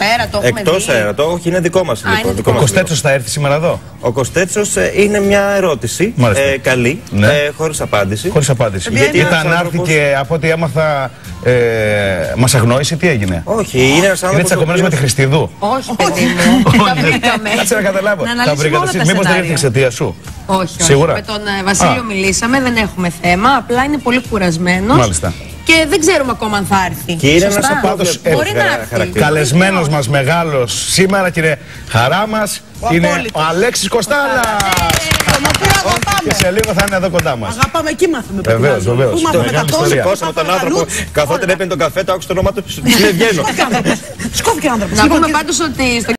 αέρα, το έχουμε Εκτός δει. αέρα, το όχι, είναι δικό μας είναι λοιπόν. δικό Ο μας Κωστέτσος θα έρθει σήμερα εδώ; Ο Κωστέτσος είναι μια ερώτηση Μάλιστα. ε, καλή, Ναι. ε, χωρίς απάντηση. Χωρίς απάντηση. Γιατί Γιατί ένας ήταν άρθει άνθρωπος- και από ό,τι έμαθα ε, μας αγνόησε, τι έγινε; Όχι, είναι ένας άνθρωπος. Είναι τσακωμένος με τη Χριστιδού. Όχι, παιδί μου. Τα βρήκαμε. Κάτσε να καταλάβω. Να Τα αναλύσουμε βρήκατε όλα εσείς. τα Μήπως δεν ήρθε σενάρια. εξαιτία σου; Όχι, όχι. Σίγουρα. Με τον ε, Βασίλειο Α. μιλήσαμε, δεν έχουμε θέμα. Απλά είναι πολύ κουρασμένο. Μάλιστα. Και δεν ξέρουμε ακόμα αν θα έρθει. Και είναι Σωστά? ένας Πάντως, ε, Μπορεί να χαρα- έρθει. χαρακτήρα. Καλεσμένο μα μεγάλο σήμερα και είναι χαρά μα είναι ο απόλυτος. Αλέξη Κοστάλα. Τον οποίο αγαπάμε. Και σε λίγο θα είναι εδώ κοντά μα. Αγαπάμε, εκεί μάθαμε. Βεβαίως, πρωτοβουλία. βεβαίως. Πού μάθαμε Μεγάλη τα τόσα, ιστορία. Σηκώσαμε τον άνθρωπο, Καλούτσι, καθόταν όλα. έπαιρνε τον καφέ, το άκουσε το όνομα του. Δεν βγαίνω. Σκόθηκε ο άνθρωπος. Να Λοιπόν, πούμε κύριε- πάντως ότι στο